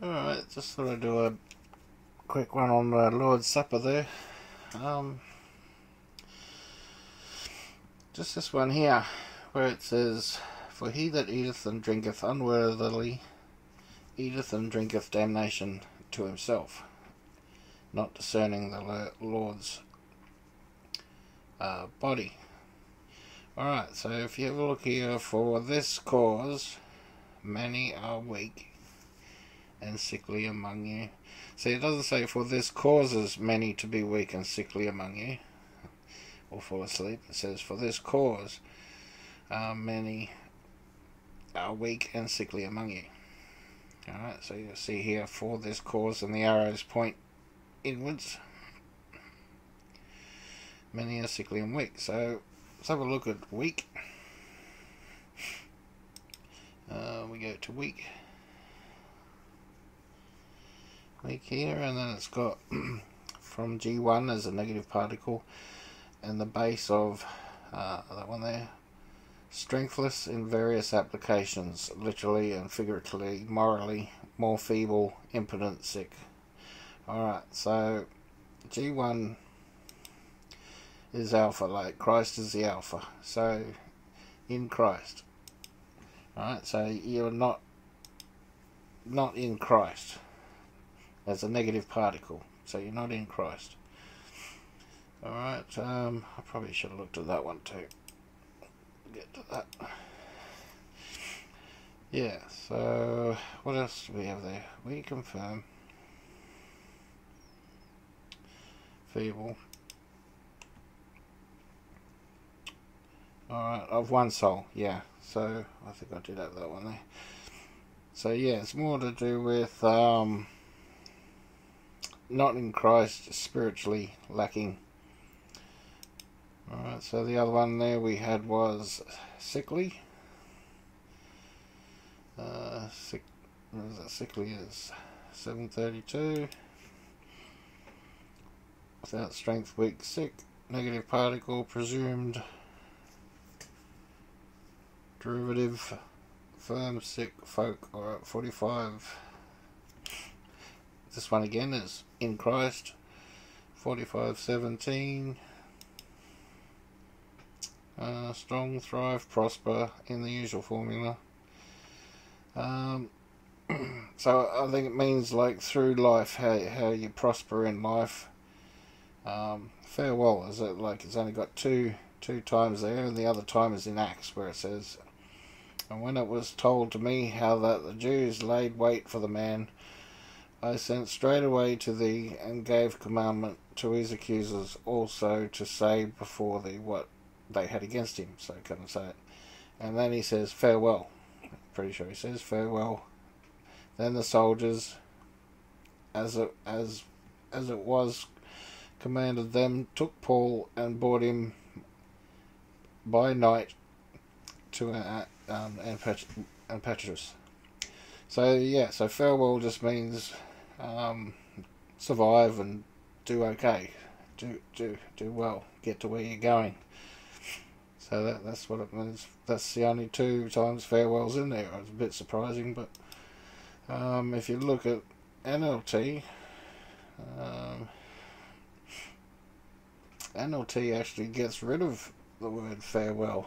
Alright, just thought I'd do a quick one on the Lord's Supper there. Um, just this one here, where it says, For he that eateth and drinketh unworthily eateth and drinketh damnation to himself, not discerning the Lord's uh, body. Alright, so if you have a look here, for this cause many are weak and sickly among you. See, it doesn't say, for this causes many to be weak and sickly among you, or fall asleep. It says, for this cause uh, many are weak and sickly among you. Alright, so you see here, for this cause, and the arrows point inwards. Many are sickly and weak. So, let's have a look at weak. Uh, we go to weak here and then it's got from G1 as a negative particle and the base of uh, that one there. Strengthless in various applications literally and figuratively morally more feeble impotent sick. Alright so G1 is alpha like Christ is the alpha. So in Christ. Alright so you're not not in Christ as a negative particle. So you're not in Christ. Alright, um, I probably should have looked at that one too. Get to that. Yeah, so what else do we have there? We confirm. Feeble. Alright, of one soul, yeah. So I think I did have that one there. So yeah, it's more to do with um not in Christ, spiritually lacking. Alright, so the other one there we had was sickly. Uh, sick, what is that? Sickly is 732. Without strength, weak, sick. Negative particle, presumed. Derivative, firm, sick, folk. Alright, 45. This one again is in Christ, 4517. Uh, strong, thrive, prosper in the usual formula. Um, so I think it means like through life, how, how you prosper in life. Um, farewell, is it like it's only got two two times there, and the other time is in Acts where it says, And when it was told to me how that the Jews laid wait for the man I sent straightway to thee, and gave commandment to his accusers also to say before thee what they had against him. So can I say it? And then he says, Farewell. Pretty sure he says, Farewell. Then the soldiers, as it, as, as it was commanded them, took Paul and brought him by night to uh, um, Antipatris. So yeah, so farewell just means um, survive and do okay, do do do well, get to where you're going. So that that's what it means. That's the only two times farewells in there. It's a bit surprising, but um, if you look at NLT, um, NLT actually gets rid of the word farewell.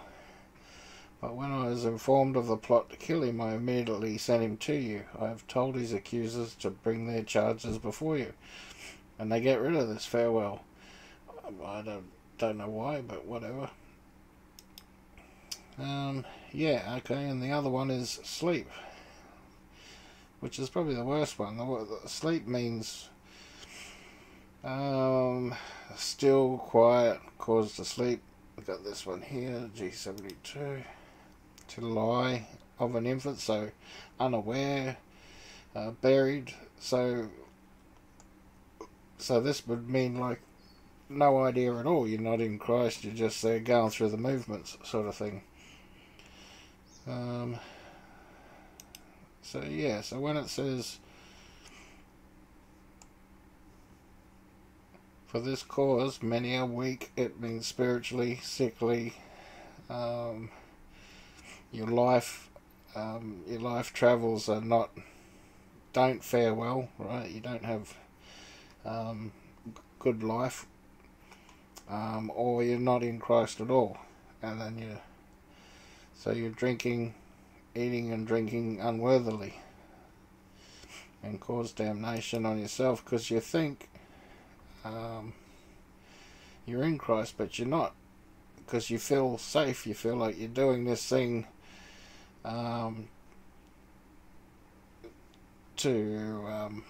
But when I was informed of the plot to kill him, I immediately sent him to you. I have told his accusers to bring their charges before you. And they get rid of this farewell. I don't, don't know why, but whatever. Um, yeah, okay, and the other one is sleep. Which is probably the worst one. The, sleep means um, still, quiet, cause to sleep. I've got this one here, G72 to lie of an infant, so unaware, uh, buried. So, so this would mean like no idea at all. You're not in Christ. You're just there going through the movements, sort of thing. Um, so yeah. So when it says for this cause many are weak, it means spiritually sickly. Um, your life um, your life travels are not don't fare well, right? You don't have um, good life, um, or you're not in Christ at all, and then you, so you're drinking, eating and drinking unworthily, and cause damnation on yourself because you think um, you're in Christ, but you're not, because you feel safe. You feel like you're doing this thing. Um, to um,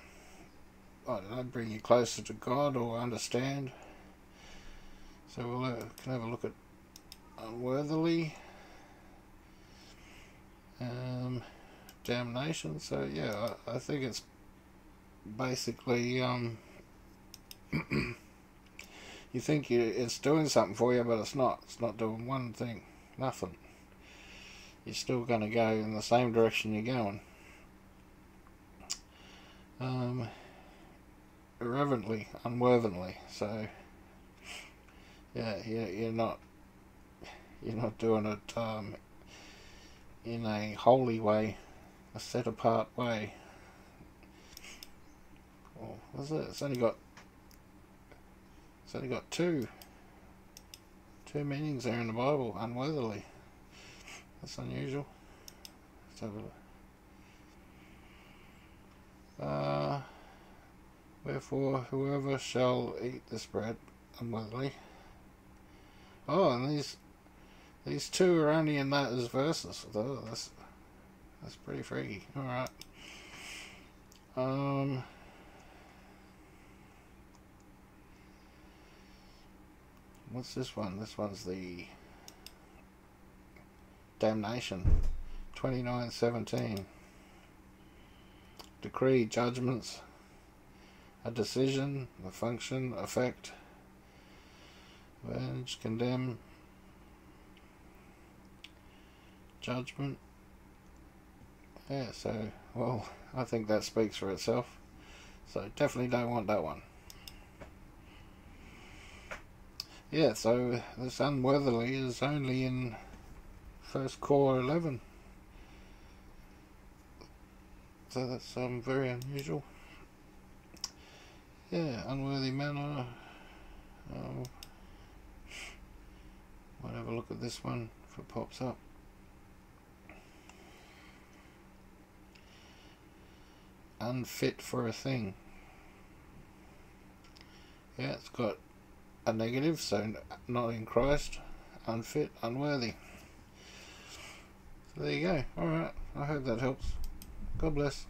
I don't know, bring you closer to God or understand. So we'll uh, can have a look at unworthily um, damnation. So yeah, I, I think it's basically um, you think you, it's doing something for you, but it's not. It's not doing one thing, nothing. You're still going to go in the same direction you're going um, irreverently, unworthily. So yeah, you're, not you're not doing it um, in a holy way, a set apart way. Well, what's it? It's only got it's only got two two meanings there in the Bible, unworthily. That's unusual. Let's have a look. Uh, wherefore, whoever shall eat this bread unworthily. Oh, and these these two are only in that as verses. Oh, that's that's pretty freaky. All right. Um. What's this one? This one's the damnation. Twenty nine seventeen decree, judgments, a decision, a function, effect, avenge, condemn, judgment. Yeah, so, well, I think that speaks for itself. So definitely don't want that one. Yeah, so this unworthily is only in first core 11. So that's um, very unusual. Yeah, unworthy manner. Um, might have a look at this one if it pops up. Unfit for a thing. Yeah, it's got a negative, so not in Christ. Unfit, unworthy. There you go. Alright, I hope that helps. God bless.